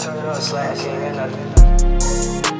turn up, slacking, and nothing.